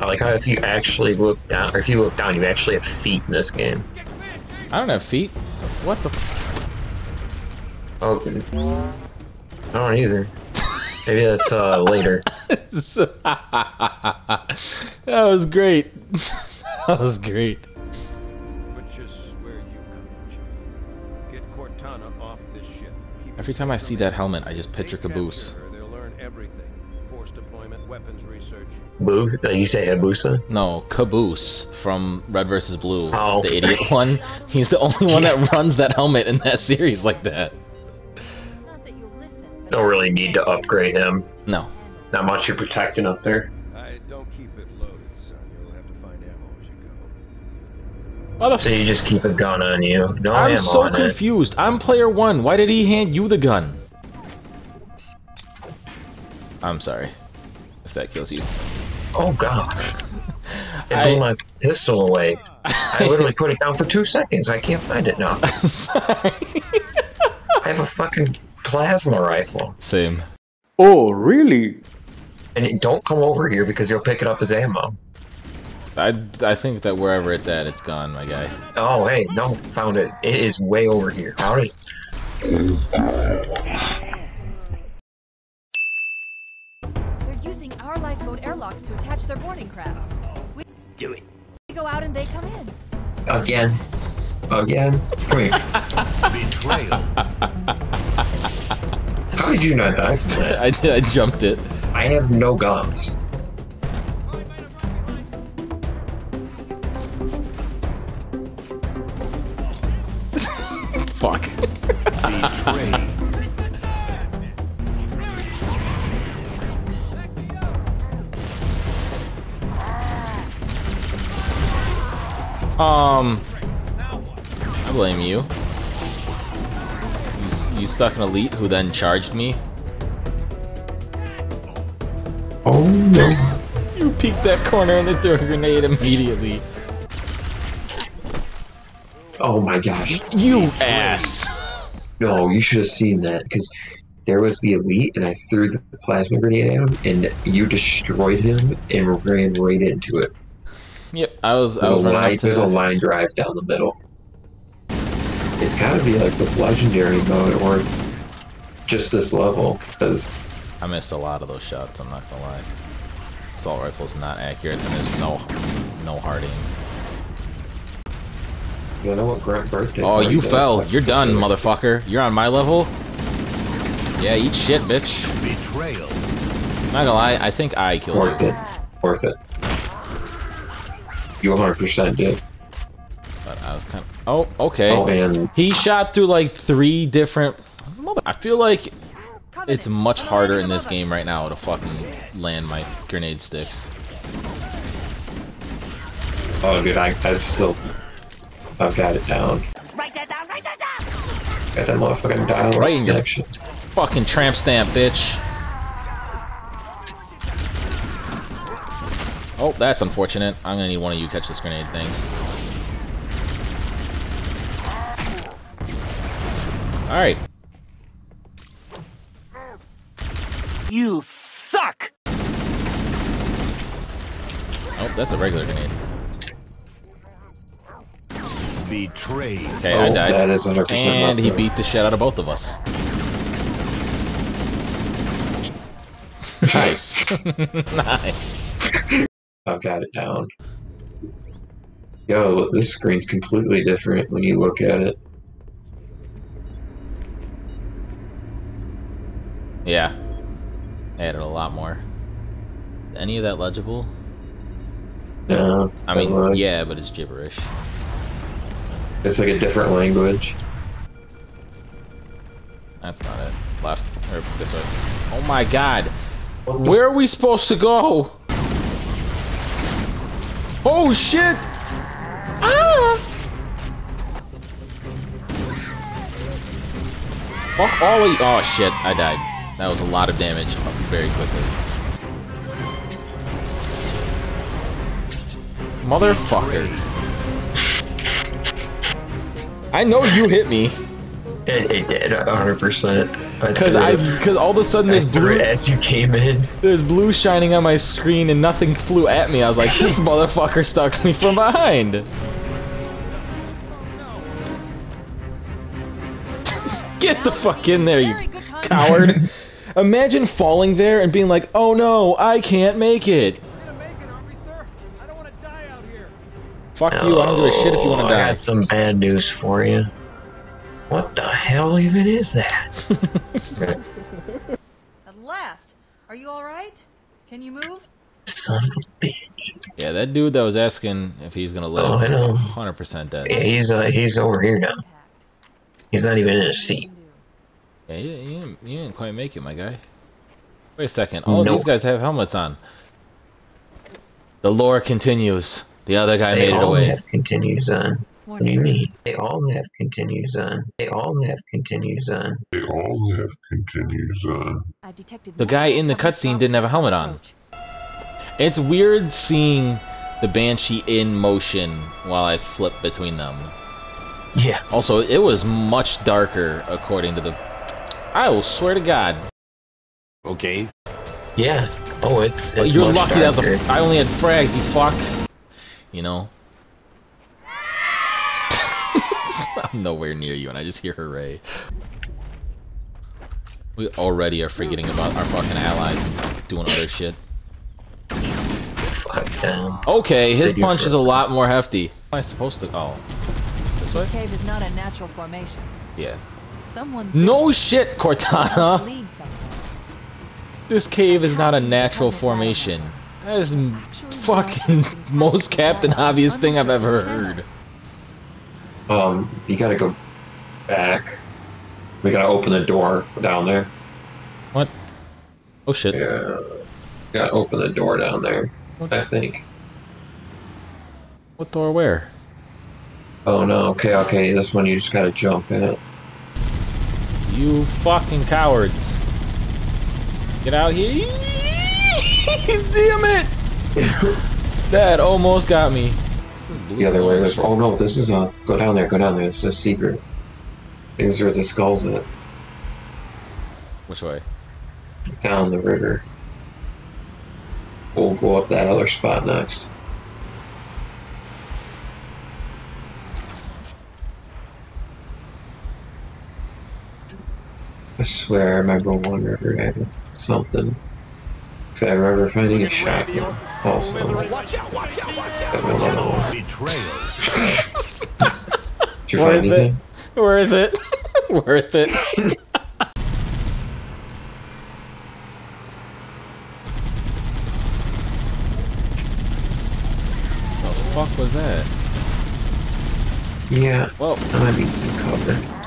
I like how if you actually look down, or if you look down, you actually have feet in this game. I don't have feet. What the? Oh, I don't either. Maybe that's uh later. that was great. that was great. Which is where you come in, Chief. Get Cortana off this ship. Keep Every time I see that helmet, I just They picture capture Caboose. Her, They'll learn everything. Force deployment, weapons research. Boo? Uh, you say Hayabusa? No, Caboose from Red vs. Blue, Oh. the idiot one. He's the only one that runs that helmet in that series like that. Not that you'll listen. Don't really need to upgrade him. No. Not much you're protecting up there. I don't keep it loaded, son. You'll have to find ammo as you go. What So you just keep a gun on you. No I'm ammo so on it. confused. I'm player one. Why did he hand you the gun? I'm sorry. If that kills you. Oh gosh. It I- blew my pistol away. I literally put it down for two seconds. I can't find it now. I have a fucking plasma rifle. Same. Oh, really? And it, don't come over here because you'll pick it up as ammo. I, I think that wherever it's at, it's gone, my guy. Oh, hey, no, found it. It is way over here. How did to attach their boarding craft. We Do it. we go out and they come in. Again. Again. Come here. Betrayal. How did you not die from that? I. I jumped it. I have no guns. Um, I blame you. You, you stuck an elite who then charged me. Oh no. You peeked that corner and then threw a grenade immediately. Oh my gosh. You ass. No, you should have seen that because there was the elite, and I threw the plasma grenade at him, and you destroyed him and ran right into it. Yep, I was. I There's a was running line. to There's a line drive down the middle. It's got to be like with legendary mode or just this level because I missed a lot of those shots. I'm not gonna lie. Assault rifle's not accurate, and there's no no hard aim. I know what Grunt birthday. Oh, you fell. You're done, motherfucker. You're on my level. Yeah, eat shit, bitch. Betrayal. Not gonna lie, I think I killed Worth you. it. Worth it. You 100% did. But I was kind of. Oh, okay. Oh, and He shot through like three different. I feel like it's much harder in this game right now to fucking land my grenade sticks. oh, dude, I, I've still, I've got it down. Write that down. Write that down. Got that motherfucking dial Right in your- connection. Fucking tramp stamp, bitch. Oh, that's unfortunate. I'm gonna need one of you to catch this grenade, thanks. Alright. You suck. Oh, that's a regular grenade. Betrayed. Okay, oh, I died. that is 100% And he beat the shit out of both of us. nice. nice. I've got it down. Yo, this screen's completely different when you look at it. Yeah. Added a lot more. Any of that legible? No, I mean, yeah, but it's gibberish. it's like a different language. That's not it. Left. Or this way. Oh my god. Where are we supposed to go? Oh shit! Ah! Oh, oh wait. Oh shit, I died. That was a lot of damage very quickly. Motherfucker. I know you hit me. It, it did, 100%. Because I, because all of a sudden I there's blue, as you came in. there's blue shining on my screen and nothing flew at me. I was like, this motherfucker stuck me from behind. Get the fuck in there, you Very good time. coward. Imagine falling there and being like, oh no, I can't make it. We're gonna make it, aren't we, sir? I don't want to die out here. Fuck you, I don't give a shit if you want Oh, to I die. got some bad news for you. What the hell even is that? At last. Are you all right? Can you move? Son of a bitch. Yeah, that dude that was asking if he's gonna live Oh, I is know. 100% dead. Yeah, he's uh, he's over here now. He's not even in a seat. Yeah, you, you, didn't, you didn't quite make it, my guy. Wait a second. Oh, Nope. these guys have helmets on. The lore continues. The other guy They made it all away. have continues on. What do you mean? They all have continues on. They all have continues on. They all have continues on. I've detected The guy in the cutscene didn't have a helmet on. It's weird seeing the Banshee in motion while I flip between them. Yeah. Also, it was much darker according to the. I will swear to God. Okay. Yeah. Oh, it's. it's You're much lucky that was a. darker. I only had frags, you fuck. You know? I'm nowhere near you and I just hear hooray. We already are forgetting about our fucking allies doing other shit. Fuck them. Okay, his They punch is a lot more hefty. Am I supposed to? Oh. This way? This cave is not a natural formation. Yeah. Someone No shit, Cortana! This cave is not a natural formation. That is the fucking most Captain Obvious thing I've ever heard. Um, you gotta go back. We gotta open the door down there. What? Oh shit. Yeah. Gotta open the door down there. I think. What door where? Oh no. Okay. Okay. This one you just gotta jump in it. You fucking cowards. Get out here. Damn it! That almost got me. This is blue The other way. There's, oh no. This is a. Go down there. Go down there. It's a secret. These are the skulls at Which way? down the river. We'll go up that other spot next. I swear I remember one river had something. Cause I remember finding a shotgun also. But no other one. Betrayal. Did you Where find is it? anything? Where is it? Worth it. the fuck was that? Yeah, Whoa. I need some cover.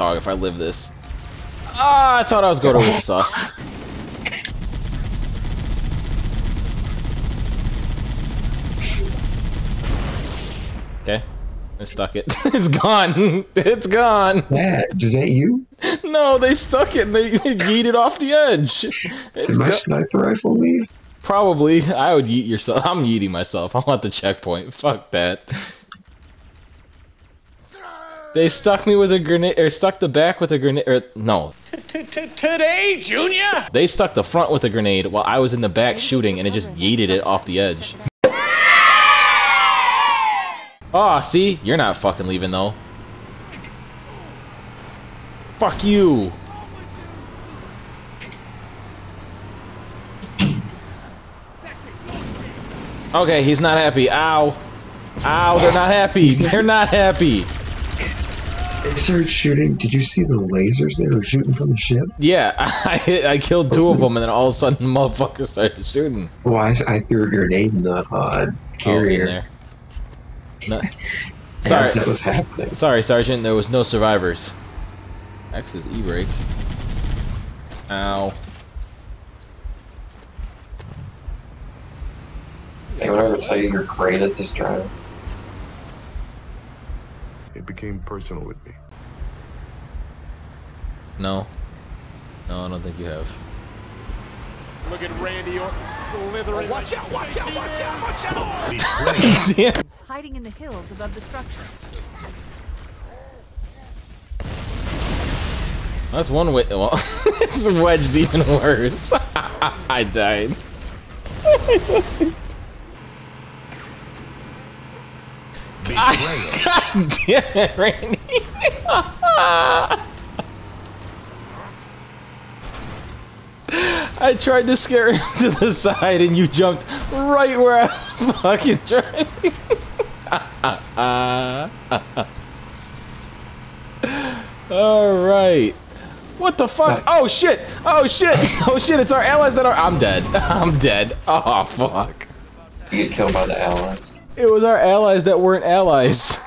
Dog, if I live this. Ah, I thought I was going to win sus. Okay. I stuck it. it's gone. It's gone. That, is that you? No, they stuck it and they yeeted off the edge. It's Did my sniper rifle leave? Probably. I would yeet yourself. I'm yeeting myself. I'm at the checkpoint. Fuck that. They stuck me with a grenade, or stuck the back with a grenade, or no. Today, Junior! They stuck the front with a grenade while I was in the back shooting and it just yeeted it off the edge. Oh, see? You're not fucking leaving though. Fuck you! Okay, he's not happy. Ow. Ow, they're not happy. They're not happy. They started shooting. Did you see the lasers they were shooting from the ship? Yeah, I hit, I killed two of them, and then all of a sudden, motherfuckers started shooting. Well, I, I threw a grenade in the uh, Oh, in carrier. there. No, sorry, that was happening. sorry, Sergeant. There was no survivors. X is e-brake. Ow. They would ever tell you you're great at this drive. It became personal with me. No. No, I don't think you have. Look at Randy Orton slithering. Oh, watch out! Watch out! Watch out! Watch out! Damn. hiding in the hills above the structure. That's one way. Well, this wedge's even worse. I died. God damn it, Randy. I tried to scare him to the side and you jumped right where I was fucking trying. Alright. What the fuck? Oh shit! Oh shit! Oh shit! It's our allies that are. I'm dead. I'm dead. Oh fuck. You get killed by the allies. It was our allies that weren't allies.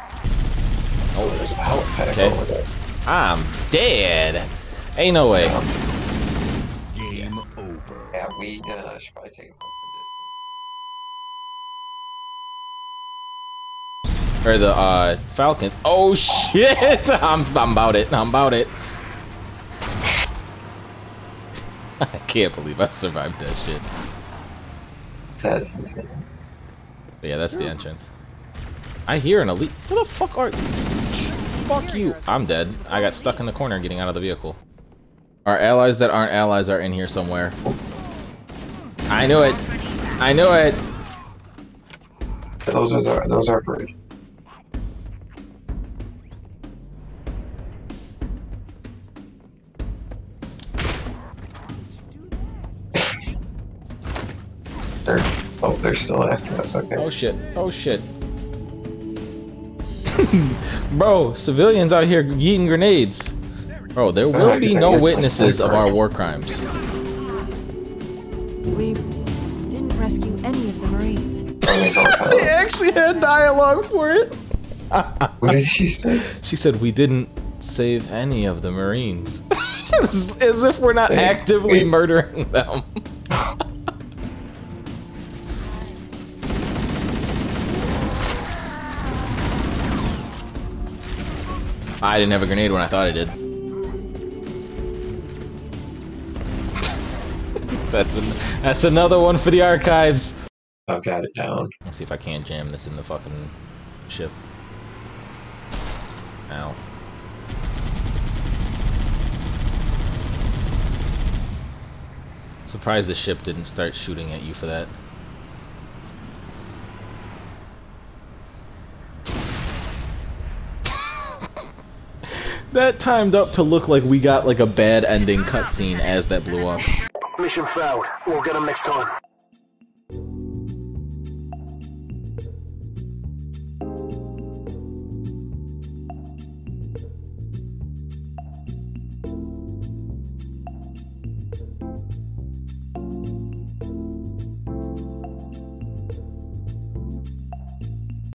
Oh, there's a health pack Okay. over there. I'm dead. Ain't no way. Yeah, we uh, should probably take him off Or the uh Falcons. Oh shit! I'm I'm about it. I'm about it. I can't believe I survived that shit. That's insane. But yeah, that's the entrance. I hear an elite. Where the fuck are Shh, Fuck you. I'm dead. I got stuck in the corner getting out of the vehicle. Our allies that aren't allies are in here somewhere. I knew it. I knew it. Those are those are great. They're oh they're still after us. Okay. Oh shit. Oh shit. Bro, civilians out here eating grenades. Bro, there will be no witnesses of our war crimes. They don't have- They actually had dialogue for it. what did she say? She said we didn't save any of the Marines. as, as if we're not Say- actively wait. murdering them. I didn't have a grenade when I thought I did. that's an, that's another one for the archives. I've got it down. Let's see if I can't jam this in the fucking ship. Ow. Surprised the ship didn't start shooting at you for that. that timed up to look like we got like a bad ending cutscene as that blew up. Mission failed. We'll get him next time.